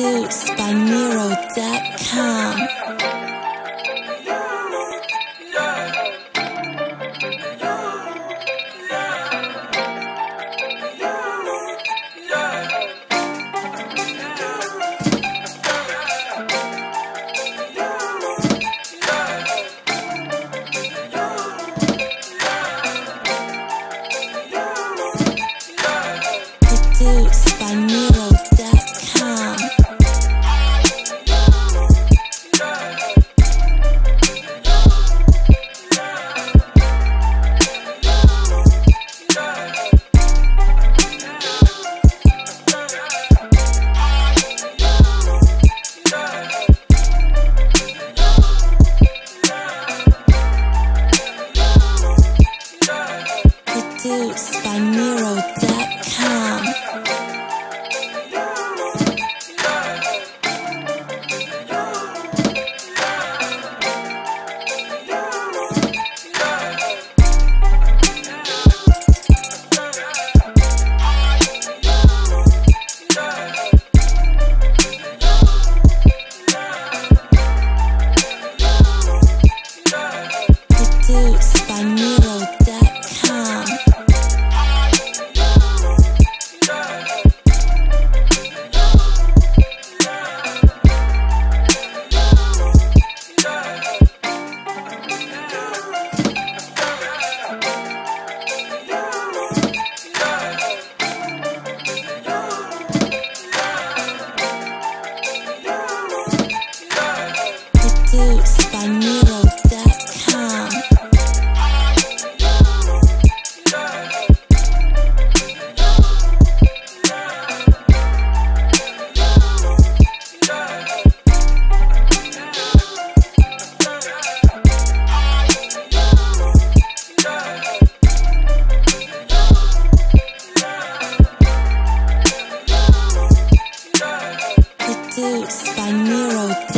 Produced by. Produced by Nero.com. Produced by Nero.com. by Miro.com.